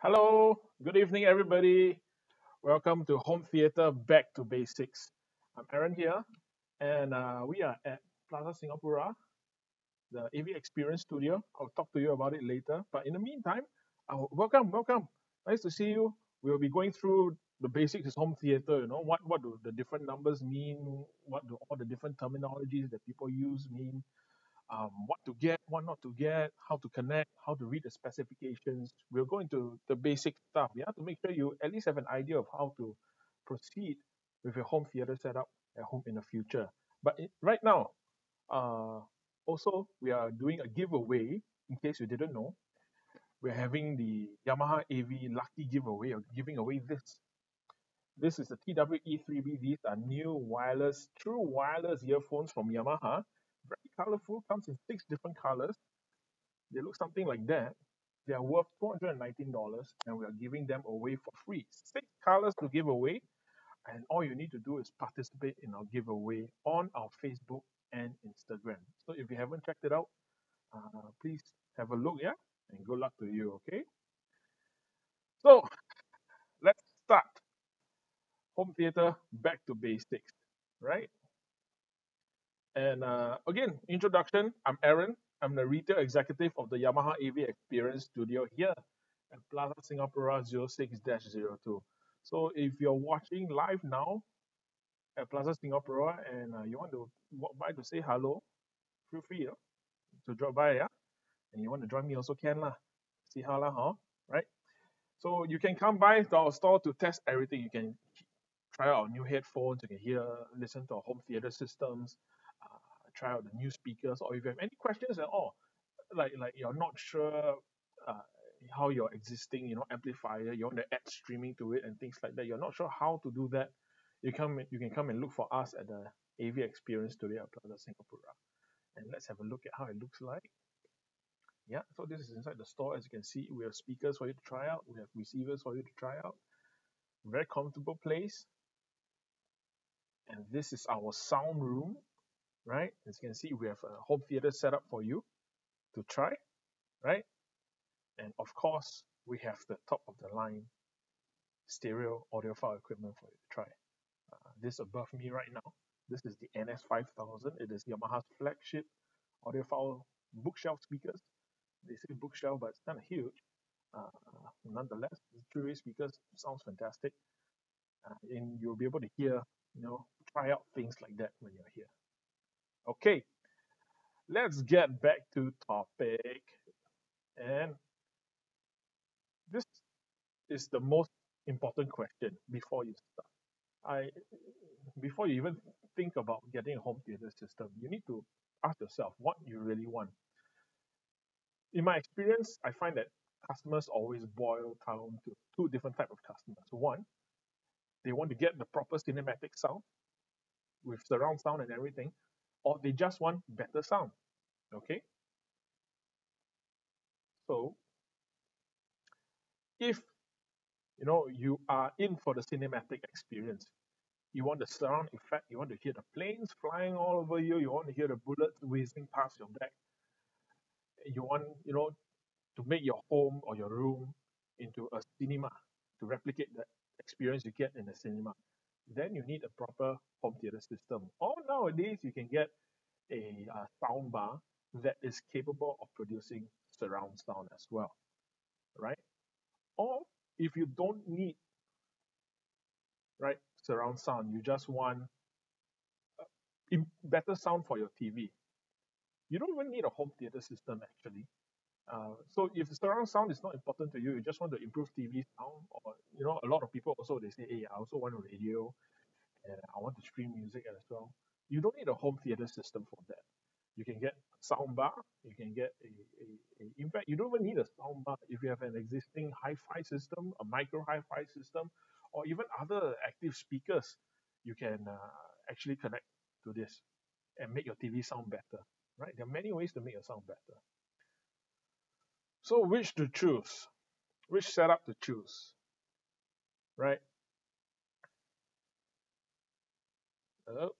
Hello, good evening, everybody. Welcome to Home Theatre Back to Basics. I'm Aaron here, and uh, we are at Plaza Singapura, the AV Experience Studio. I'll talk to you about it later. But in the meantime, uh, welcome, welcome. Nice to see you. We'll be going through the basics of home theater. You know what what do the different numbers mean? What do all the different terminologies that people use mean? Um, what to get, what not to get, how to connect, how to read the specifications. We'll go into the basic stuff, yeah, to make sure you at least have an idea of how to proceed with your home theater setup at home in the future. But right now, uh, also we are doing a giveaway. In case you didn't know, we're having the Yamaha AV Lucky giveaway or giving away this. This is the TWE3B. These are new wireless, true wireless earphones from Yamaha. Colorful, comes in six different colors. They look something like that. They are worth $419 and we are giving them away for free. Six colors to give away. And all you need to do is participate in our giveaway on our Facebook and Instagram. So if you haven't checked it out, uh, please have a look, yeah? And good luck to you, okay? So let's start. Home theater, back to basics, right? And uh, again, introduction I'm Aaron. I'm the retail executive of the Yamaha AV Experience Studio here at Plaza Singapura 06 02. So if you're watching live now at Plaza Singapura and uh, you want to walk by to say hello, feel free yeah, to drop by, yeah? And you want to join me also can lah. See how lah, huh? Right? So you can come by to our store to test everything. You can try out our new headphones, you can hear, listen to our home theater systems, try out the new speakers, or if you have any questions at all, like like you're not sure uh, how your existing you know amplifier, you want to add streaming to it and things like that, you're not sure how to do that, you come you can come and look for us at the AV Experience Studio at Plaza Singapura. And let's have a look at how it looks like. Yeah, so this is inside the store. As you can see, we have speakers for you to try out. We have receivers for you to try out. Very comfortable place. And this is our sound room right? As you can see, we have a home theater set up for you to try, right? And of course, we have the top of the line stereo audiophile equipment for you to try. Uh, this above me right now, this is the NS5000. It is Yamaha's flagship audiophile bookshelf speakers. They say bookshelf, but it's kind of huge. Uh, nonetheless, the three-way speakers sounds fantastic. Uh, and you'll be able to hear, you know, try out things like that when you're here. Okay, let's get back to topic. And this is the most important question before you start. I before you even think about getting a home theater system, you need to ask yourself what you really want. In my experience, I find that customers always boil down to two different type of customers. One, they want to get the proper cinematic sound with surround sound and everything, or they just want better sound. Okay. So if you know you are in for the cinematic experience, you want the surround effect, you want to hear the planes flying all over you, you want to hear the bullets whizzing past your back, you want you know to make your home or your room into a cinema to replicate the experience you get in the cinema then you need a proper home theater system. Or nowadays, you can get a uh, sound bar that is capable of producing surround sound as well, right? Or if you don't need right surround sound, you just want uh, better sound for your TV. You don't even need a home theater system actually. Uh, so if surround sound is not important to you, you just want to improve TV sound, or you know, a lot of people also they say, hey, I also want a radio, and I want to stream music as well. You don't need a home theater system for that. You can get a sound bar, you can get a, a, a in fact, you don't even need a sound bar if you have an existing hi-fi system, a micro hi-fi system, or even other active speakers. You can uh, actually connect to this and make your TV sound better. Right? There are many ways to make your sound better. So which to choose? Which setup to choose? Right? Hello?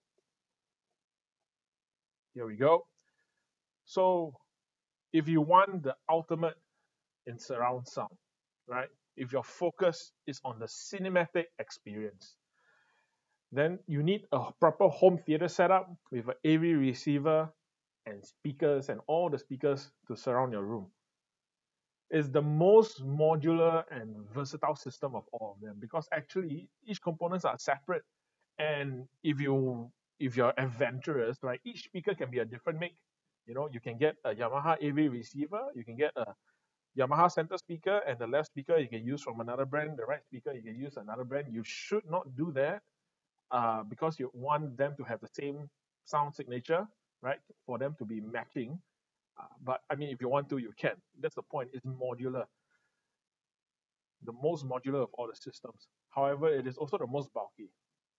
Here we go. So if you want the ultimate in surround sound, right? if your focus is on the cinematic experience, then you need a proper home theater setup with an AV receiver and speakers and all the speakers to surround your room. It's the most modular and versatile system of all of them because actually each components are separate. And if you if you're adventurous, right, each speaker can be a different make. You know, you can get a Yamaha AV receiver, you can get a Yamaha center speaker, and the left speaker you can use from another brand, the right speaker you can use another brand. You should not do that uh, because you want them to have the same sound signature, right? For them to be matching. But I mean, if you want to, you can. That's the point. It's modular. The most modular of all the systems. However, it is also the most bulky.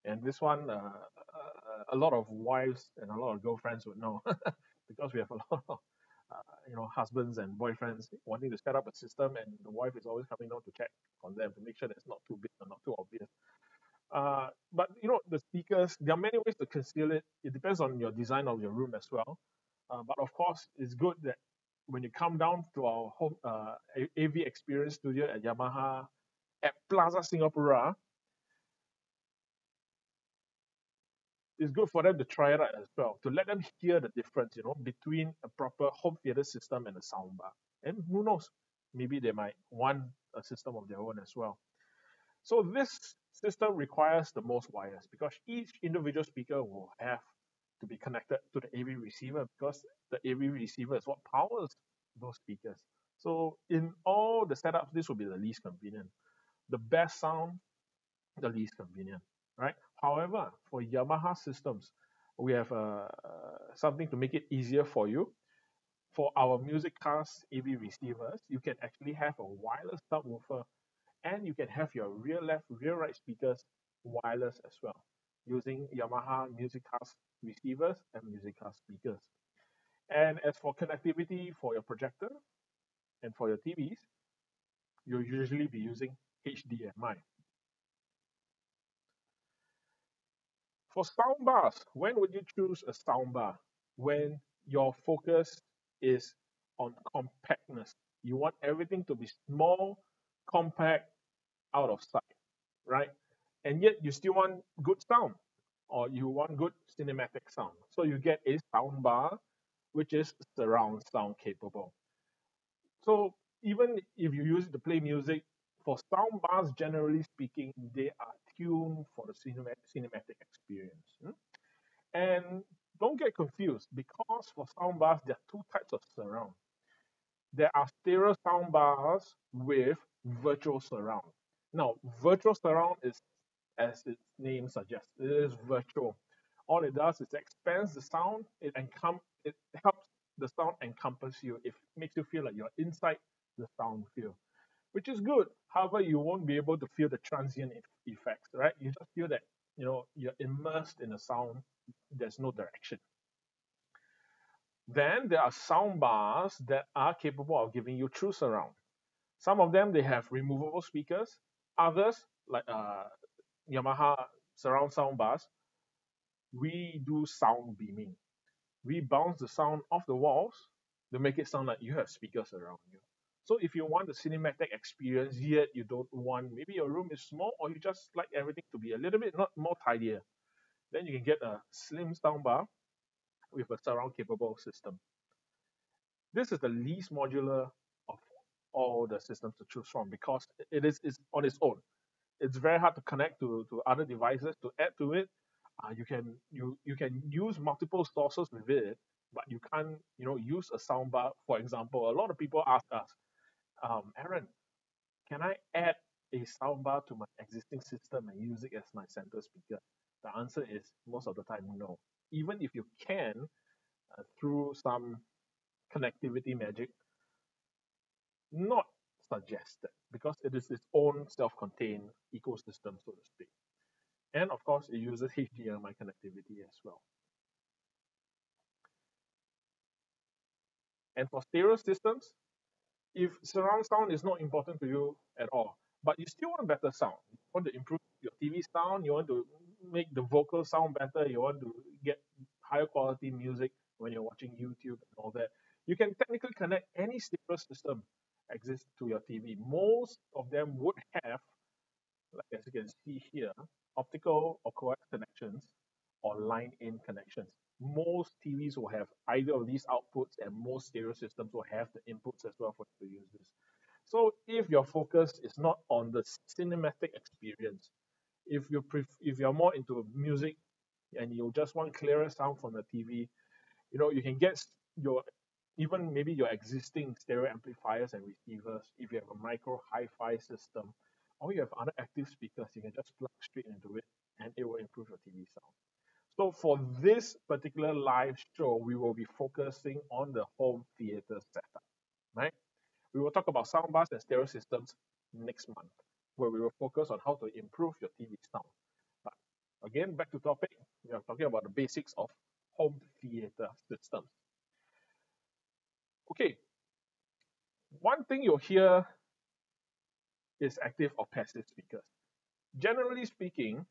And this one, uh, uh a lot of wives and a lot of girlfriends would know because we have a lot of, uh, you know, husbands and boyfriends wanting to set up a system, and the wife is always coming down to check on them to make sure that it's not too big or not too obvious. Uh, but you know the speakers, there are many ways to conceal it. It depends on your design of your room as well. Uh, but of course, it's good that when you come down to our home uh, AV Experience Studio at Yamaha at Plaza Singapura, it's good for them to try it out as well, to let them hear the difference, you know, between a proper home theater system and a soundbar. And who knows, maybe they might want a system of their own as well. So this system requires the most wires because each individual speaker will have to be connected to the AV receiver because the AV receiver is what powers those speakers. So in all the setups, this will be the least convenient. The best sound, the least convenient, right? However, for Yamaha systems, we have uh, something to make it easier for you. For our MusicCast AV receivers, you can actually have a wireless subwoofer and you can have your rear left, rear right speakers wireless as well using Yamaha MusicCast receivers and MusicCast speakers. And as for connectivity for your projector and for your TVs, you'll usually be using HDMI. For soundbars, when would you choose a soundbar? When your focus is on compactness. You want everything to be small, compact, out of sight, right? And yet you still want good sound or you want good cinematic sound. So you get a sound bar, which is surround sound capable. So even if you use it to play music, for sound bars, generally speaking, they are tuned for the cinematic experience. Hmm? And don't get confused because for sound bars, there are two types of surround. There are stereo sound bars with virtual surround. Now, virtual surround is, as its name suggests, it is virtual. All it does is expands the sound. It encom- it helps the sound encompass you. It makes you feel like you're inside the sound field, which is good. However, you won't be able to feel the transient e- effects, right? You just feel that you know you're immersed in the sound. There's no direction. Then there are sound bars that are capable of giving you true surround. Some of them they have removable speakers. Others like uh, Yamaha surround sound bars, we do sound beaming. We bounce the sound off the walls to make it sound like you have speakers around you. So if you want the cinematic experience, yet you don't want maybe your room is small or you just like everything to be a little bit not more tidier, then you can get a slim soundbar with a surround capable system. This is the least modular of all the systems to choose from because it is is on its own. It's very hard to connect to, to other devices to add to it. Uh, you can you you can use multiple sources with it, but you can't you know use a soundbar. For example, a lot of people ask us, um, Aaron, can I add a soundbar to my existing system and use it as my center speaker? The answer is most of the time no. Even if you can, uh, through some connectivity magic, not suggested because it is its own self-contained ecosystem, so to speak. And of course, it uses HDMI connectivity as well. And for stereo systems, if surround sound is not important to you at all, but you still want better sound, you want to improve your TV sound, you want to make the vocal sound better, you want to get higher quality music when you're watching YouTube and all that, you can technically connect any stereo system exist to your TV. Most of them would have, like as you can see here, optical or coax connections or line-in connections. Most TVs will have either of these outputs, and most stereo systems will have the inputs as well for you to use this. So if your focus is not on the cinematic experience, if you if you're more into music and you just want clearer sound from the TV, you know you can get your even maybe your existing stereo amplifiers and receivers. If you have a micro hi-fi system, or you have other active speakers, you can just plug straight into it, and it will improve your TV sound. So for this particular live show, we will be focusing on the home theater setup, right? We will talk about soundbars and stereo systems next month, where we will focus on how to improve your TV sound. But again, back to topic, we are talking about the basics of home theater systems. Okay, one thing you'll hear is active or passive speakers. Generally speaking,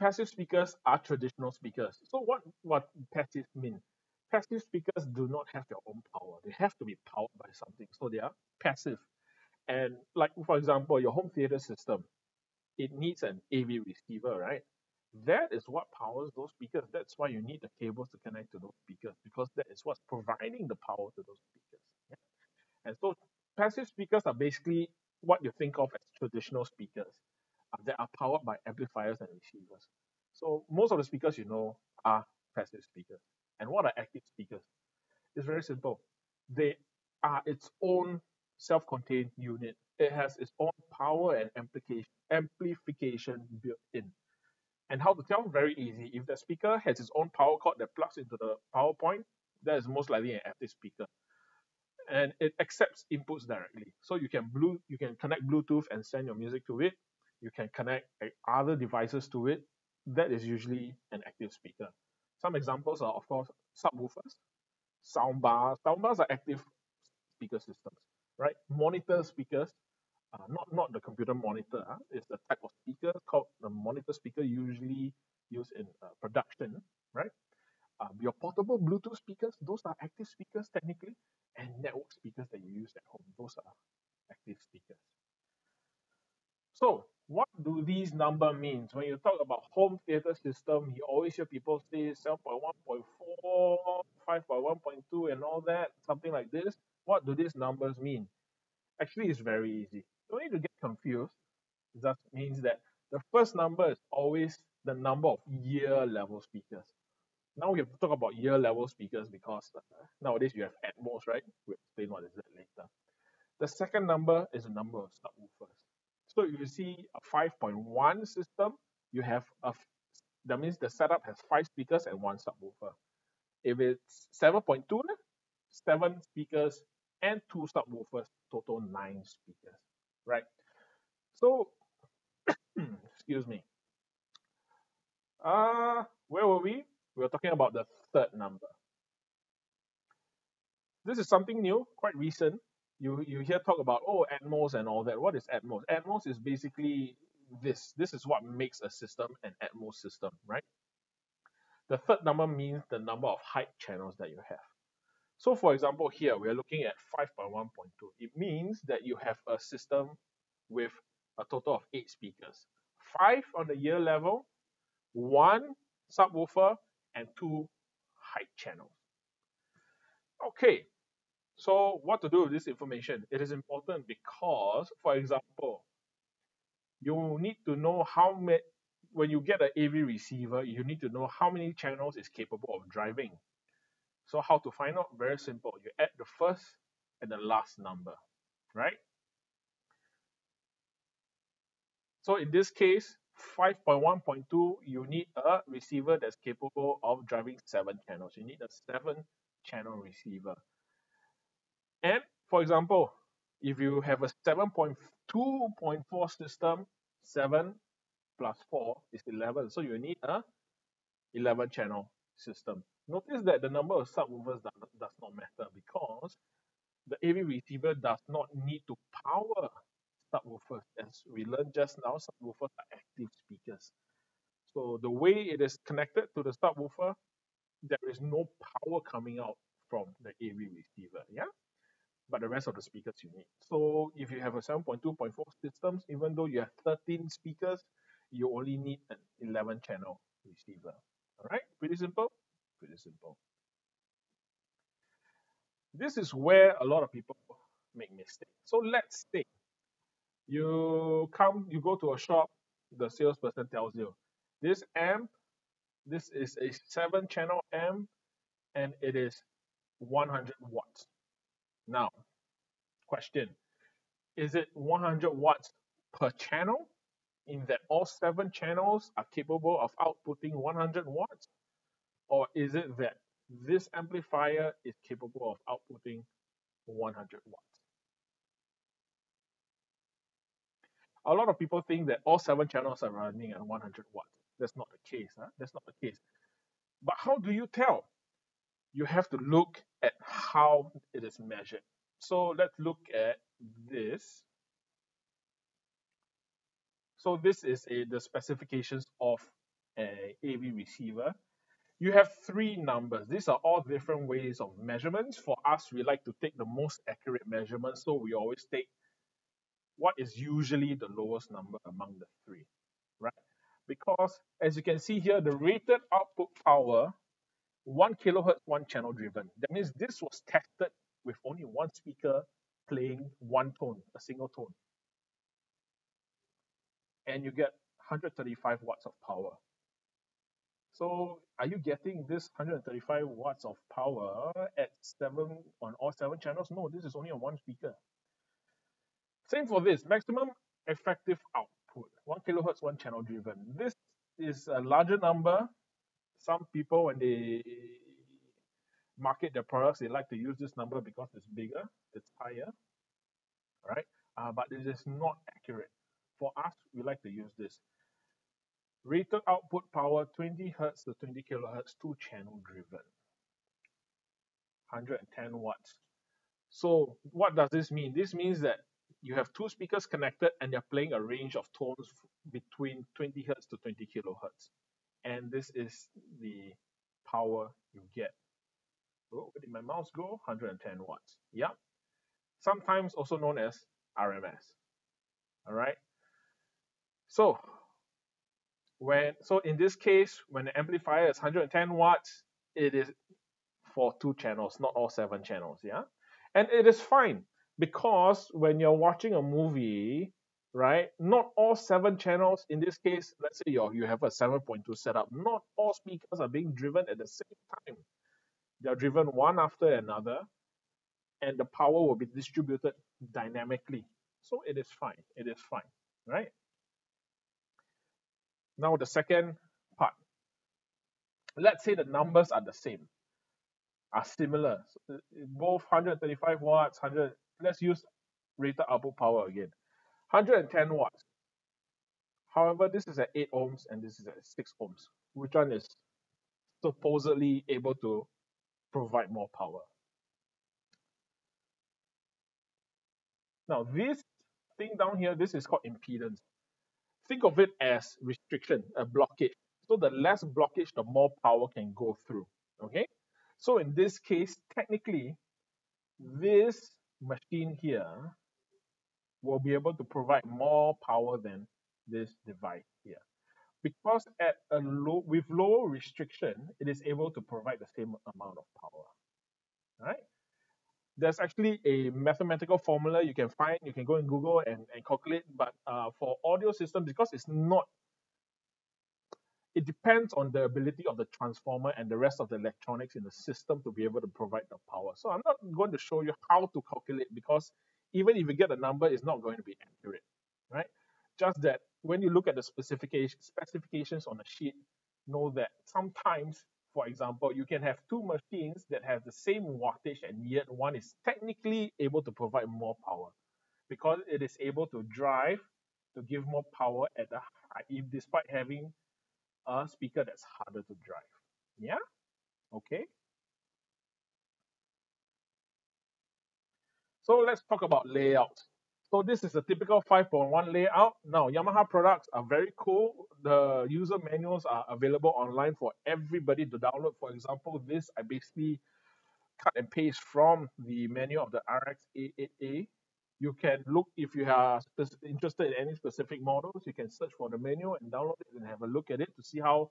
passive speakers are traditional speakers. So what, what passive mean? Passive speakers do not have their own power. They have to be powered by something. So they are passive. And like, for example, your home theater system, it needs an AV receiver, right? That is what powers those speakers. That's why you need the cables to connect to those speakers because that is what's providing the power to those speakers. Yeah? And so passive speakers are basically what you think of as traditional speakers uh, that are powered by amplifiers and receivers. So most of the speakers you know are passive speakers. And what are active speakers? It's very simple. They are its own self-contained unit. It has its own power and amplification amplification built in. And how to tell? Very easy. If the speaker has its own power cord that plugs into the power point, that is most likely an active speaker. And it accepts inputs directly. So you can blue you can connect Bluetooth and send your music to it. You can connect other devices to it. That is usually an active speaker. Some examples are, of course, subwoofers, soundbars. Soundbars are active speaker systems, right? Monitor speakers, uh, not not the computer monitor. Uh, it's the type of speaker called the monitor speaker, usually used in uh, production, right? Um, your portable Bluetooth speakers, those are active speakers technically, and network speakers that you use at home, those are active speakers. So, what do these number means? When you talk about home theater system, you always hear people say 7.1.4, 5.1.2, and all that, something like this. What do these numbers mean? Actually, it's very easy don't need to get confused. It just means that the first number is always the number of ear level speakers. Now we have to talk about ear level speakers because nowadays you have Atmos, right? We'll explain what is that later. The second number is the number of subwoofers. So if you see a 5.1 system, you have a that means the setup has five speakers and one subwoofer. If it's 7.2, seven speakers and two subwoofers, total nine speakers right? So, excuse me. Uh, where were we? We were talking about the third number. This is something new, quite recent. You you hear talk about oh Atmos and all that. What is Atmos? Atmos is basically this. This is what makes a system an Atmos system, right? The third number means the number of height channels that you have. So for example, here we are looking at 5.1.2. It means that you have a system with a total of eight speakers. Five on the ear level, one subwoofer, and two height channels. Okay, so what to do with this information? It is important because, for example, you need to know how many, when you get an AV receiver, you need to know how many channels is capable of driving. So how to find out? Very simple. You add the first and the last number, right? So in this case, 5.1.2, you need a receiver that's capable of driving seven channels. You need a seven channel receiver. And for example, if you have a 7.2.4 system, 7 plus 4 is 11. So you need a 11 channel system. Notice that the number of subwoofers does, does not matter because the AV receiver does not need to power subwoofers. As we learned just now, subwoofers are active speakers. So the way it is connected to the subwoofer, there is no power coming out from the AV receiver. Yeah. but the rest of the speakers you need. So if you have a 7.2.4 systems, even though you have 13 speakers, you only need an 11 channel receiver. All right, pretty simple, pretty simple. This is where a lot of people make mistakes. So let's say you come, you go to a shop, the salesperson tells you, this amp, this is a seven channel amp, and it is 100 watts. Now, question, is it 100 watts per channel in that all seven channels are capable of outputting 100 watts? Or is it that this amplifier is capable of outputting 100 watts? A lot of people think that all seven channels are running at 100 watts. That's not the case. Huh? That's not the case. But how do you tell? You have to look at how it is measured. So let's look at this. So this is a, the specifications of a AV receiver. You have three numbers. These are all different ways of measurements. For us, we like to take the most accurate measurements. So we always take what is usually the lowest number among the three, right? Because as you can see here, the rated output power, one kilohertz, one channel driven. That means this was tested with only one speaker playing one tone, a single tone. And you get 135 watts of power. So are you getting this 135 watts of power at seven on all seven channels? No, this is only on one speaker. Same for this, maximum effective output, one kilohertz, one channel driven. This is a larger number. Some people, when they market their products, they like to use this number because it's bigger, it's higher, right? Uh, but this is not accurate. For us, we like to use this. Rated output power 20 hertz to 20 kilohertz, two channel driven, 110 watts. So what does this mean? This means that you have two speakers connected and they're playing a range of tones between 20 hertz to 20 kilohertz. And this is the power you get. Oh, where did my mouse go? 110 watts. Yeah. Sometimes also known as RMS. All right. So when so in this case, when the amplifier is 110 watts, it is for two channels, not all seven channels. Yeah. And it is fine because when you're watching a movie, right, not all seven channels, in this case, let's say you you have a 7.2 setup, not all speakers are being driven at the same time. They are driven one after another, and the power will be distributed dynamically. So it is fine. It is fine, right? Now the second part. Let's say the numbers are the same, are similar. So both 135 watts, 100 let's use rated output power again. 110 watts. However, this is at 8 ohms and this is at 6 ohms. Which one is supposedly able to provide more power? Now, this thing down here, this is called impedance. Think of it as restriction, a blockage. So the less blockage, the more power can go through. Okay? So in this case, technically, this machine here will be able to provide more power than this device here. Because at a low with low restriction, it is able to provide the same amount of power. Right? There's actually a mathematical formula you can find. You can go in Google and, and calculate. But uh, for audio systems, because it's not it depends on the ability of the transformer and the rest of the electronics in the system to be able to provide the power. So I'm not going to show you how to calculate because even if you get a number, it's not going to be accurate, right? Just that when you look at the specification, specifications on a sheet, know that sometimes, for example, you can have two machines that have the same wattage and yet one is technically able to provide more power because it is able to drive to give more power at a high, despite having a speaker that's harder to drive. Yeah? Okay. So let's talk about layout. So this is a typical 5.1 layout. Now, Yamaha products are very cool. The user manuals are available online for everybody to download. For example, this I basically cut and paste from the menu of the RX A8A. You can look if you are interested in any specific models, you can search for the menu and download it and have a look at it to see how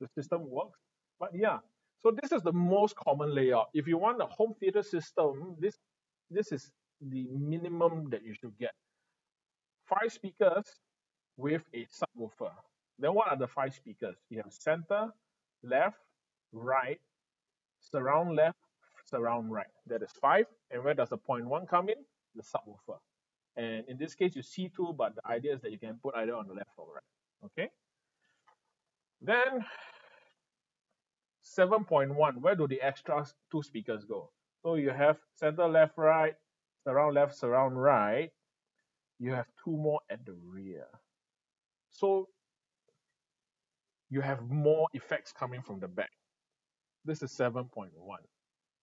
the system works. But yeah, so this is the most common layout. If you want a home theater system, this this is the minimum that you should get. Five speakers with a subwoofer. Then what are the five speakers? You have center, left, right, surround left, surround right. That is five. And where does the point one come in? The subwoofer. And in this case, you see two, but the idea is that you can put either on the left or right. Okay. Then 7.1, where do the extra two speakers go? So you have center left, right, surround left, surround right. You have two more at the rear. So you have more effects coming from the back. This is 7.1.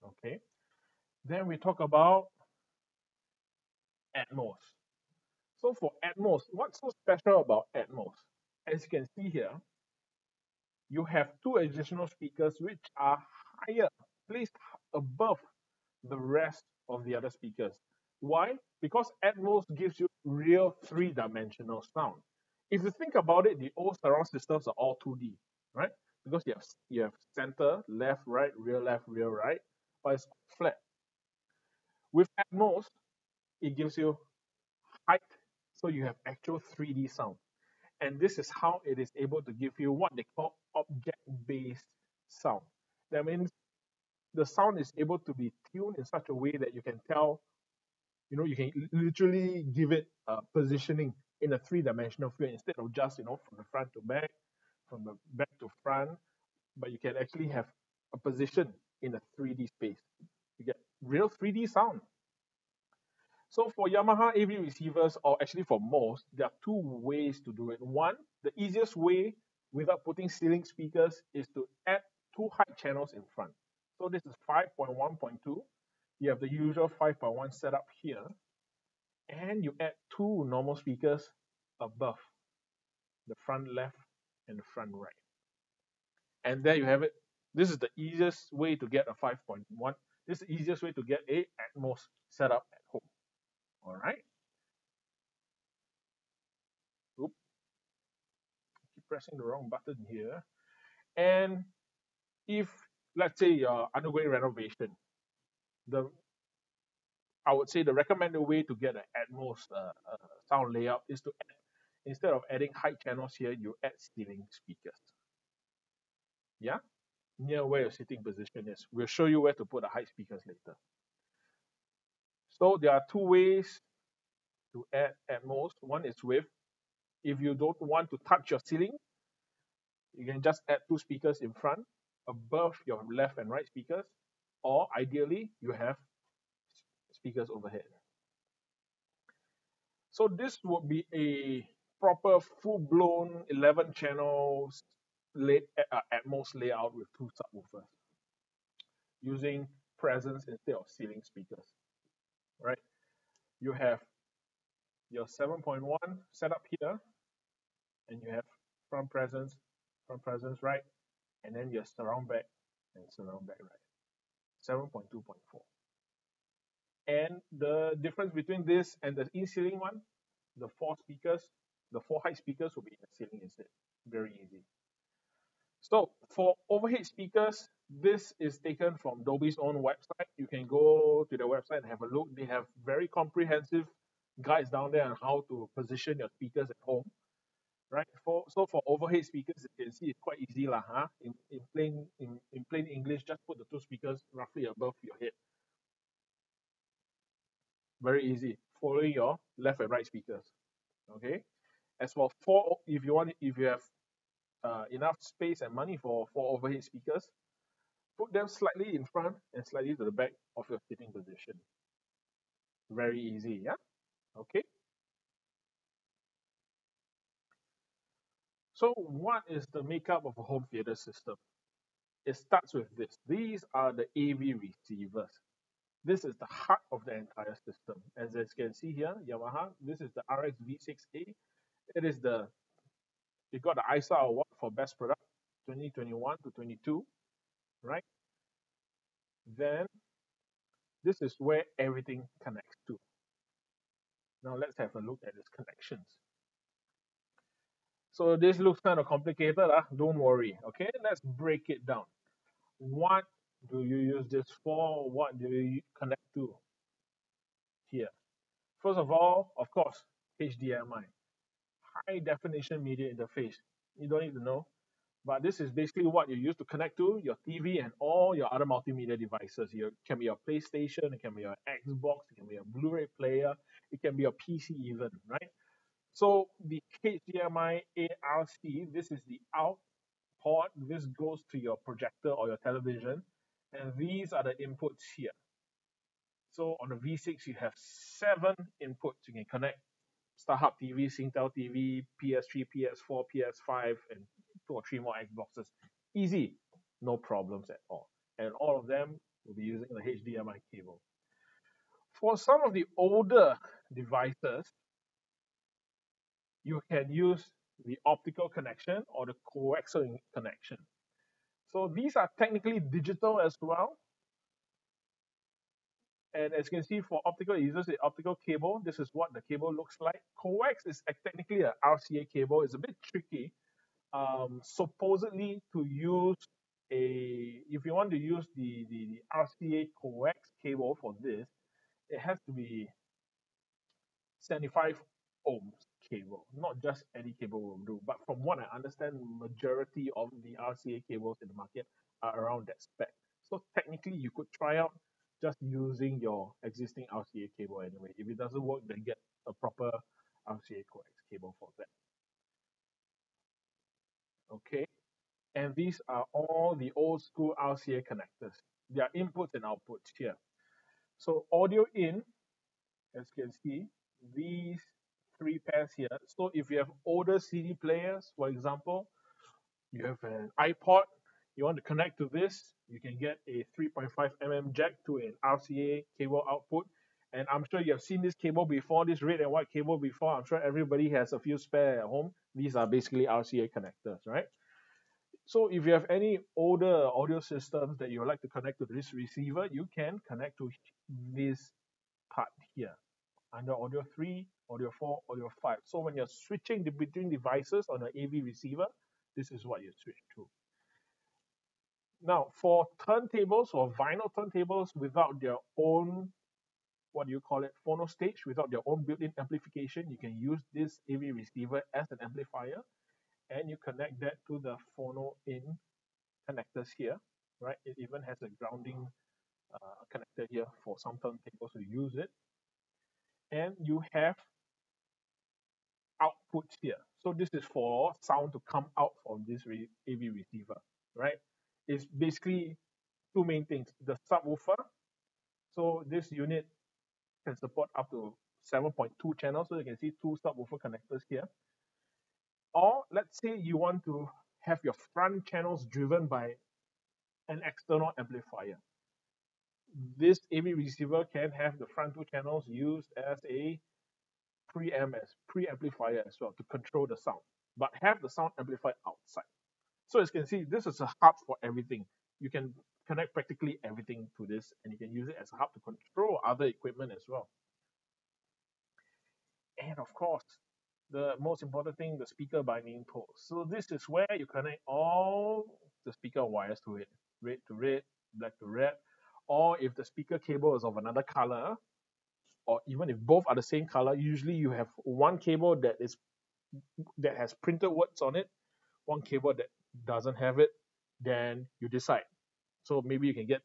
Okay. Then we talk about Atmos. So for Atmos, what's so special about Atmos? As you can see here, you have two additional speakers which are higher, placed above the rest of the other speakers. Why? Because Atmos gives you real three-dimensional sound. If you think about it, the old surround systems are all 2D, right? Because you have you have center, left, right, rear, left, rear, right, but it's flat. With Atmos, it gives you height, so you have actual 3D sound. And this is how it is able to give you what they call object-based sound. That means the sound is able to be tuned in such a way that you can tell, you know, you can literally give it a positioning in a three-dimensional field instead of just, you know, from the front to back, from the back to front, but you can actually have a position in a 3D space. You get real 3D sound. So for Yamaha AV receivers, or actually for most, there are two ways to do it. One, the easiest way without putting ceiling speakers is to add two height channels in front. So this is 5.1.2. You have the usual 5.1 setup here. And you add two normal speakers above the front left and the front right. And there you have it. This is the easiest way to get a 5.1. This is the easiest way to get a Atmos setup at home. All right. Oop. Keep pressing the wrong button here. And if let's say you're undergoing renovation, the I would say the recommended way to get an Atmos uh, uh, sound layout is to add, instead of adding height channels here, you add ceiling speakers. Yeah, near where your sitting position is. We'll show you where to put the height speakers later. So there are two ways to add Atmos. One is with, if you don't want to touch your ceiling, you can just add two speakers in front above your left and right speakers, or ideally you have speakers overhead. So this would be a proper full-blown 11 channels lay, uh, layout with two subwoofers using presence instead of ceiling speakers right? You have your 7.1 set up here, and you have front presence, front presence right, and then your surround back and surround back right. 7.2.4. And the difference between this and the in-ceiling one, the four speakers, the four high speakers will be in the ceiling instead. Very easy. So for overhead speakers, this is taken from Dolby's own website. You can go to their website and have a look. They have very comprehensive guides down there on how to position your speakers at home. Right. For so for overhead speakers, you can see it's quite easy lah. Huh? In, in plain in, in plain English, just put the two speakers roughly above your head. Very easy. Following your left and right speakers. Okay. As for four, if you want, if you have uh, enough space and money for four overhead speakers, put them slightly in front and slightly to the back of your sitting position. Very easy, yeah? Okay. So what is the makeup of a home theater system? It starts with this. These are the AV receivers. This is the heart of the entire system. As you can see here, Yamaha, this is the RX V6A. It is the, it got the EISA award for best product 2021 to 22 right? Then this is where everything connects to. Now let's have a look at its connections. So this looks kind of complicated, uh, don't worry. Okay, let's break it down. What do you use this for? What do you connect to here? First of all, of course, HDMI, high definition media interface. You don't need to know, but this is basically what you use to connect to your TV and all your other multimedia devices. It can be your PlayStation, it can be your Xbox, it can be a Blu-ray player, it can be your PC even, right? So the HDMI ARC, this is the out port. This goes to your projector or your television. And these are the inputs here. So on the V6, you have seven inputs. You can connect StarHub TV, Singtel TV, PS3, PS4, PS5, and two or three more Xboxes. Easy, no problems at all. And all of them will be using the HDMI cable. For some of the older devices, you can use the optical connection or the coaxial connection. So these are technically digital as well. And as you can see for optical, it uses the optical cable. This is what the cable looks like. Coax is technically an RCA cable. It's a bit tricky. Um, supposedly to use a, if you want to use the, the, the RCA coax cable for this, it has to be 75 ohms cable, not just any cable will do. But from what I understand, majority of the RCA cables in the market are around that spec. So technically, you could try out just using your existing RCA cable anyway. If it doesn't work, then get a proper RCA coax cable for that. Okay, and these are all the old school RCA connectors. They are inputs and outputs here. So audio in, as you can see, these three pairs here. So if you have older CD players, for example, you have an iPod, you want to connect to this, you can get a 3.5 mm jack to an RCA cable output. And I'm sure you have seen this cable before, this red and white cable before. I'm sure everybody has a few spare at home. These are basically RCA connectors, right? So if you have any older audio systems that you would like to connect to this receiver, you can connect to this part here under audio 3, audio 4, audio 5. So when you're switching between devices on an AV receiver, this is what you switch to. Now, for turntables or vinyl turntables without their own, what do you call it, phono stage, without their own built-in amplification, you can use this AV receiver as an amplifier, and you connect that to the phono in connectors here, right? It even has a grounding uh, connector here for some turntables to use it and you have outputs here. So this is for sound to come out from this AV receiver, right? It's basically two main things. The subwoofer. So this unit can support up to 7.2 channels. So you can see two subwoofer connectors here. Or let's say you want to have your front channels driven by an external amplifier this AV receiver can have the front two channels used as a preamp as preamplifier as well to control the sound, but have the sound amplified outside. So as you can see, this is a hub for everything. You can connect practically everything to this, and you can use it as a hub to control other equipment as well. And of course, the most important thing, the speaker binding port. So this is where you connect all the speaker wires to it, red to red, black to red, or if the speaker cable is of another color, or even if both are the same color, usually you have one cable that is that has printed words on it, one cable that doesn't have it, then you decide. So maybe you can get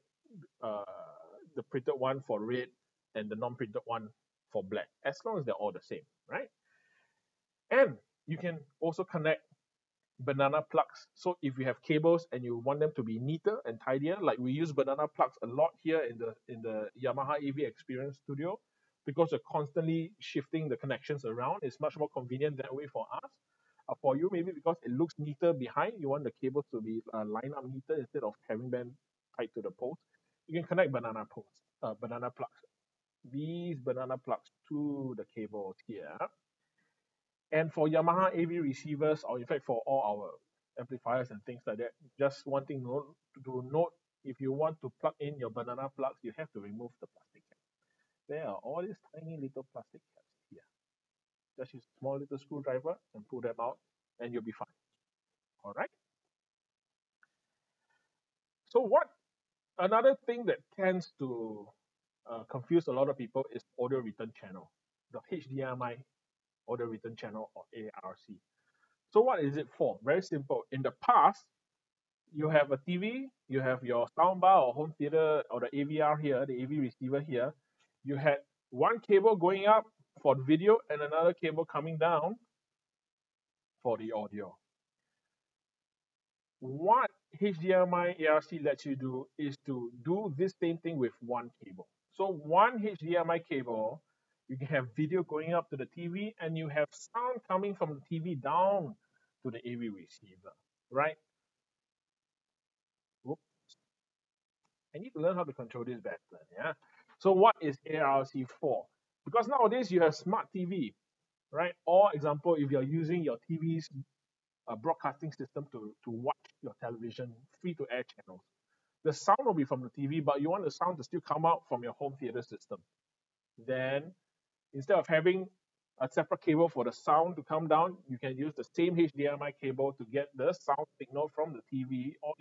uh, the printed one for red and the non-printed one for black, as long as they're all the same, right? And you can also connect banana plugs. So if you have cables and you want them to be neater and tidier, like we use banana plugs a lot here in the in the Yamaha AV Experience Studio, because you're constantly shifting the connections around. It's much more convenient that way for us. Uh, for you, maybe because it looks neater behind, you want the cables to be uh, lined up neater instead of having them tied to the post. You can connect banana posts, uh, banana plugs. These banana plugs to the cables here and for Yamaha AV receivers, or in fact for all our amplifiers and things like that, just one thing to note if you want to plug in your banana plugs, you have to remove the cap. There are all these tiny little plastic caps here. Just use a small little screwdriver and pull them out, and you'll be fine. All right. So what another thing that tends to uh, confuse a lot of people is audio return channel, the HDMI audio return channel or ARC. So what is it for? Very simple. In the past, you have a TV, you have your soundbar or home theater or the AVR here, the AV receiver here. You had one cable going up for video and another cable coming down for the audio. What HDMI ARC lets you do is to do this same thing with one cable. So one HDMI cable, you can have video going up to the TV and you have sound coming from the TV down to the AV receiver, right? Oops. I need to learn how to control this better, yeah? So what is ARC for? Because nowadays you have smart TV, right? Or example, if you're using your TV's uh, broadcasting system to, to watch your television, free to air channels. The sound will be from the TV, but you want the sound to still come out from your home theater system. Then, instead of having a separate cable for the sound to come down, you can use the same HDMI cable to get the sound signal from the TV or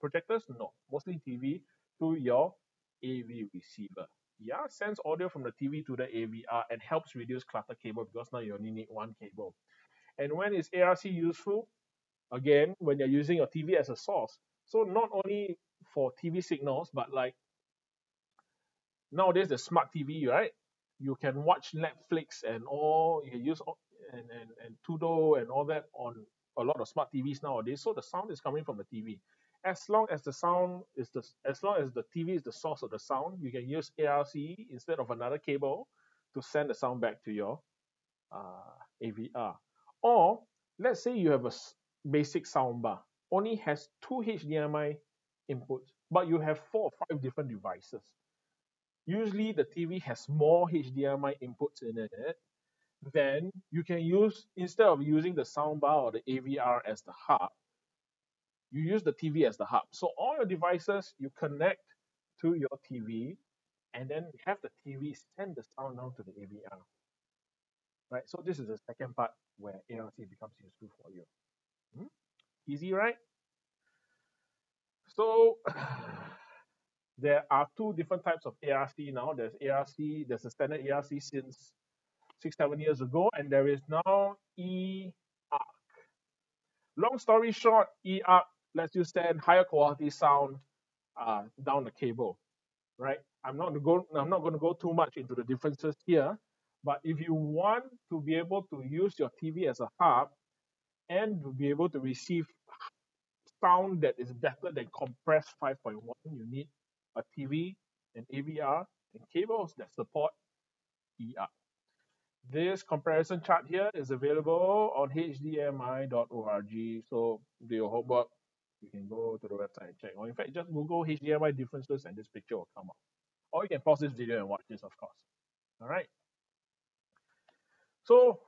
projectors? No, mostly TV to your AV receiver. Yeah, sends audio from the TV to the AVR and helps reduce clutter cable because now you only need one cable. And when is ARC useful? Again, when you're using your TV as a source. So not only for TV signals, but like nowadays the smart TV, right? You can watch Netflix and all, you can use and, and, and Tudo and all that on a lot of smart TVs nowadays. So the sound is coming from the TV. As long as the sound is the as long as the TV is the source of the sound, you can use ARC instead of another cable to send the sound back to your uh, AVR. Or let's say you have a basic soundbar, only has two HDMI inputs, but you have four or five different devices. Usually the TV has more HDMI inputs in it. Then you can use, instead of using the soundbar or the AVR as the hub, you use the TV as the hub. So all your devices, you connect to your TV and then have the TV send the sound down to the AVR right? So this is the second part where ARC becomes useful for you. Hmm? Easy, right? So there are two different types of ARC now. There's ARC, there's a standard ARC since six, seven years ago, and there is now eARC. Long story short, eARC lets you send higher quality sound uh, down the cable, right? I'm not going. I'm not going to go too much into the differences here, but if you want to be able to use your TV as a hub and to be able to receive sound that is better than compressed 5.1, you need a TV, an AVR, and cables that support ER. This comparison chart here is available on hdmi.org. So do your homework. You can go to the website and check. Or in fact, just Google HDMI differences and this picture will come up. Or you can pause this video and watch this, of course. All right. So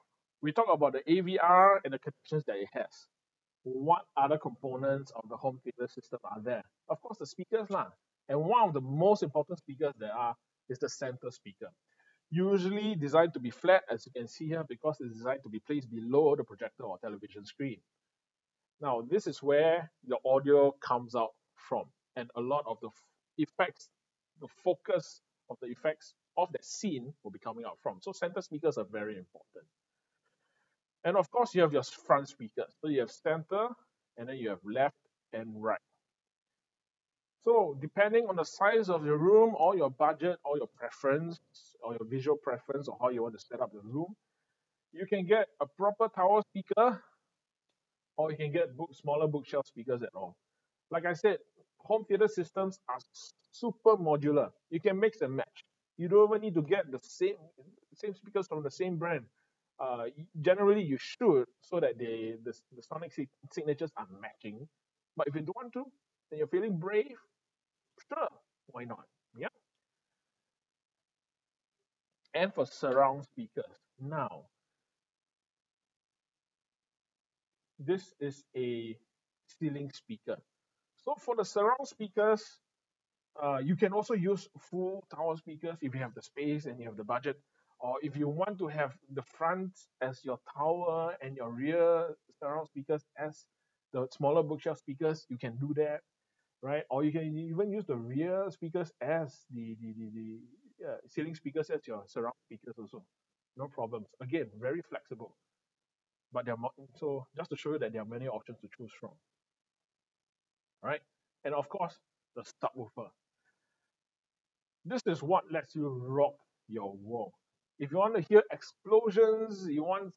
we talk about the AVR and the connections that it has. What other components of the home theater system are there? Of course, the speakers lah. And one of the most important speakers there are is the center speaker. Usually designed to be flat, as you can see here, because it's designed to be placed below the projector or television screen. Now, this is where the audio comes out from, and a lot of the effects, the focus of the effects of that scene will be coming out from. So center speakers are very important. And of course, you have your front speakers. So you have center, and then you have left and right. So depending on the size of your room, or your budget, or your preference, or your visual preference, or how you want to set up the room, you can get a proper tower speaker, or you can get book, smaller bookshelf speakers at all. Like I said, home theater systems are super modular. You can mix and match. You don't even need to get the same same speakers from the same brand. Uh, generally, you should so that they the, the sonic signatures are matching. But if you don't want to, then you're feeling brave, sure, why not? Yeah. And for surround speakers, now this is a ceiling speaker. So for the surround speakers, uh, you can also use full tower speakers if you have the space and you have the budget. Or if you want to have the front as your tower and your rear surround speakers as the smaller bookshelf speakers, you can do that, right? Or you can even use the rear speakers as the the the, the uh, ceiling speakers as your surround speakers also. No problems. Again, very flexible. But there are so just to show you that there are many options to choose from. Right? And of course, the subwoofer. This is what lets you rock your world. If you want to hear explosions, you want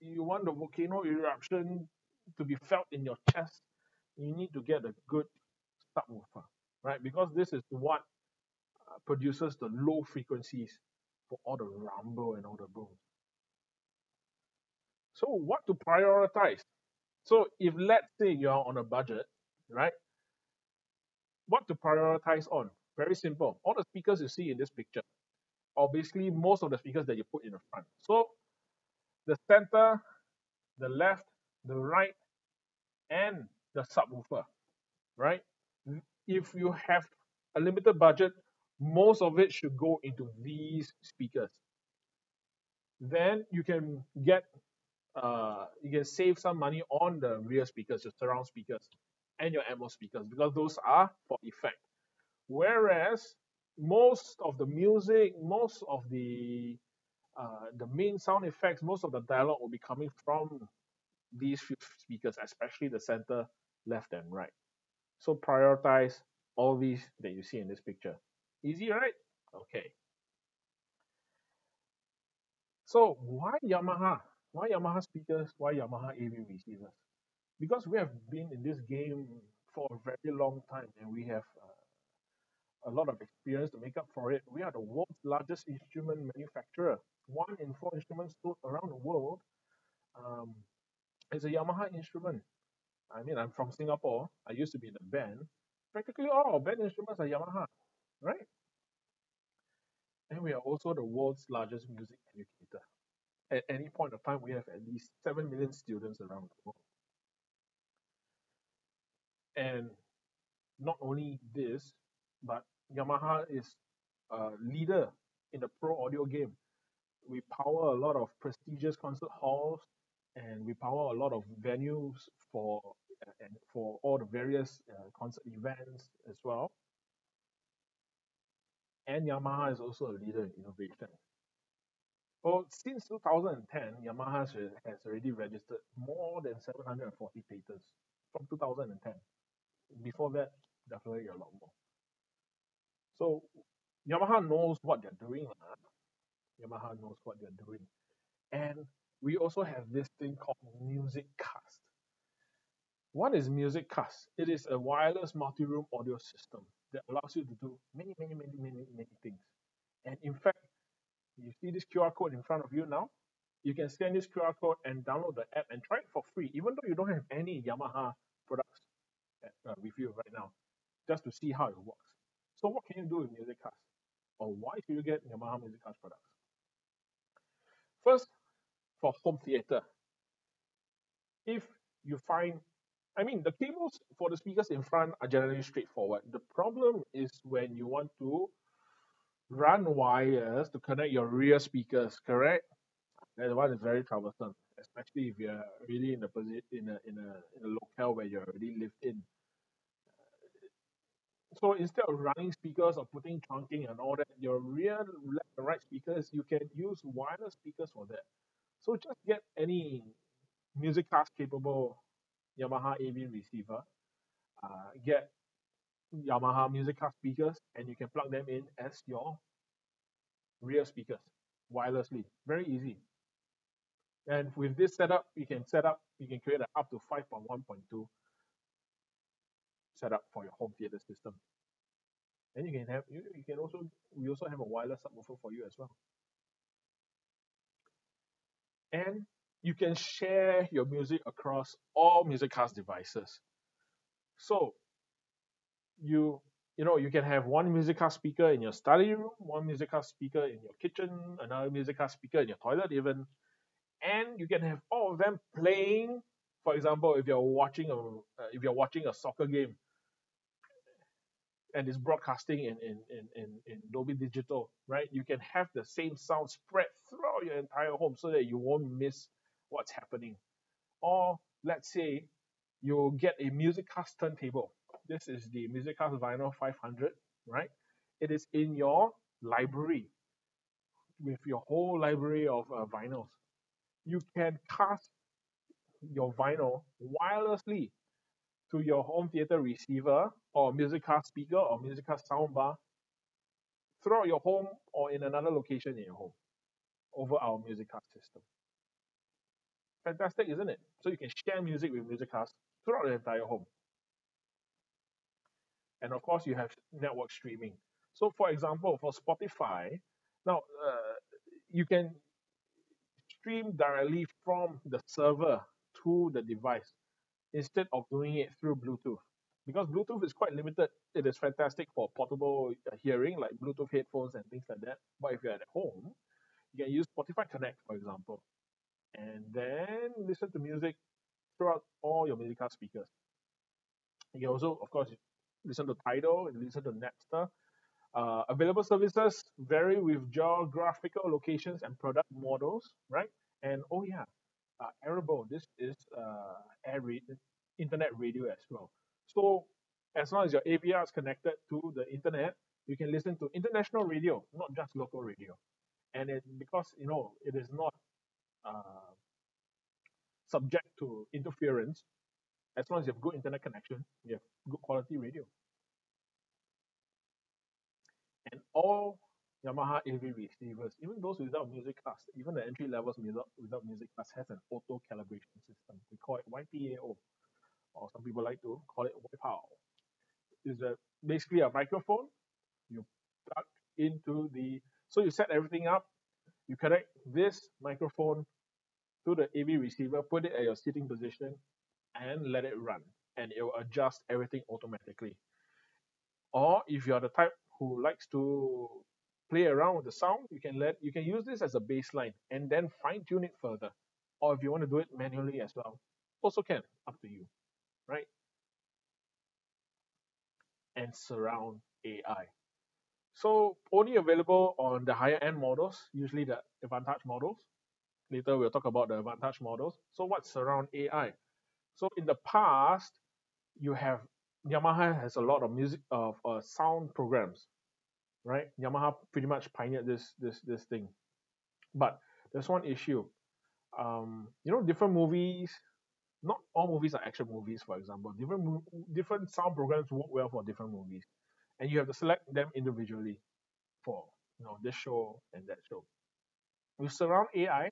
you want the volcano eruption to be felt in your chest, you need to get a good subwoofer, right? Because this is what uh, produces the low frequencies for all the rumble and all the boom. So what to prioritize? So if let's say you're on a budget, right? What to prioritize on? Very simple. All the speakers you see in this picture, basically most of the speakers that you put in the front. So the center, the left, the right, and the subwoofer, right? If you have a limited budget, most of it should go into these speakers. Then you can get, uh, you can save some money on the rear speakers, your surround speakers, and your Atmos speakers because those are for effect. Whereas most of the music, most of the uh, the main sound effects, most of the dialogue will be coming from these few speakers, especially the center, left, and right. So prioritize all these that you see in this picture. Easy, right? Okay. So why Yamaha? Why Yamaha speakers? Why Yamaha AV receivers? Because we have been in this game for a very long time and we have uh, a lot of experience to make up for it. We are the world's largest instrument manufacturer. One in four instruments sold around the world um, is a Yamaha instrument. I mean, I'm from Singapore. I used to be in a band. Practically all our band instruments are Yamaha, right? And we are also the world's largest music educator. At any point of time, we have at least 7 million students around the world. And not only this, but Yamaha is a leader in the pro audio game. We power a lot of prestigious concert halls and we power a lot of venues for and for all the various uh, concert events as well. And Yamaha is also a leader in innovation. Well, since 2010, Yamaha has already registered more than 740 patents from 2010. Before that, definitely a lot more. So Yamaha knows what they're doing. Ah. Yamaha knows what they're doing. And we also have this thing called Music Cast. What is MusicCast? It is a wireless multi-room audio system that allows you to do many, many, many, many, many things. And in fact, you see this QR code in front of you now. You can scan this QR code and download the app and try it for free, even though you don't have any Yamaha products uh, with you right now, just to see how it works. So what can you do with MusicCast? Or why should you get Yamaha MusicCast products? First, for home theater. If you find, I mean, the cables for the speakers in front are generally straightforward. The problem is when you want to run wires to connect your rear speakers, correct? That one is very troublesome, especially if you're really in a position in a in a in a locale where you already live in. So instead of running speakers or putting trunking and all that, your rear left and right speakers, you can use wireless speakers for that. So just get any MusicCast capable Yamaha AV receiver, uh, get Yamaha MusicCast speakers, and you can plug them in as your rear speakers wirelessly. Very easy. And with this setup, you can set up, you can create an up to 5.1.2 setup for your home theater system. And you can have, you, you can also, we also have a wireless subwoofer for you as well and you can share your music across all music MusicCast devices. So you you know you can have one music MusicCast speaker in your study room, one music MusicCast speaker in your kitchen, another music MusicCast speaker in your toilet even, and you can have all of them playing. For example, if you're watching a uh, if you're watching a soccer game, and it's broadcasting in, in, in, in, in Dolby Digital, right? You can have the same sound spread throughout your entire home so that you won't miss what's happening. Or let's say you get a MusicCast turntable. This is the MusicCast Vinyl 500, right? It is in your library with your whole library of uh, vinyls. You can cast your vinyl wirelessly to your home theater receiver or music MusicCast speaker or music MusicCast soundbar throughout your home or in another location in your home over our music MusicCast system. Fantastic, isn't it? So you can share music with music MusicCast throughout the entire home. And of course, you have network streaming. So, for example, for Spotify, now uh, you can stream directly from the server to the device instead of doing it through Bluetooth. Because Bluetooth is quite limited, it is fantastic for portable uh, hearing, like Bluetooth headphones and things like that. But if you're at home, you can use Spotify Connect, for example, and then listen to music throughout all your MusicCast speakers. You also, of course, listen to Tidal listen to Napster. Uh, available services vary with geographical locations and product models, right? And oh yeah, uh, Airable, this is uh, air internet radio as well. So as long as your AVR is connected to the internet, you can listen to international radio, not just local radio. And it because you know it is not uh, subject to interference, as long as you have good internet connection, you have good quality radio. And all Yamaha AV receivers, even those without MusicCast, even the entry levels without, without class, has an auto calibration system. We call it YPAO, or some people like to call it YPAO. It's a, basically a microphone you plug into the, so you set everything up, you connect this microphone to the AV receiver, put it at your sitting position, and let it run. And it will adjust everything automatically. Or if you're the type who likes to play around with the sound, you can let you can use this as a baseline and then fine tune it further. Or if you want to do it manually as well, also can, up to you, right? And surround AI. So only available on the higher end models, usually the Aventage models. Later we'll talk about the Aventage models. So what's surround AI? So in the past, you have Yamaha has a lot of music of uh, sound programs, right? Yamaha pretty much pioneered this this this thing, but there's one issue. Um, you know, different movies, not all movies are action movies, for example. Different different sound programs work well for different movies, and you have to select them individually for you know this show and that show. With Surround AI,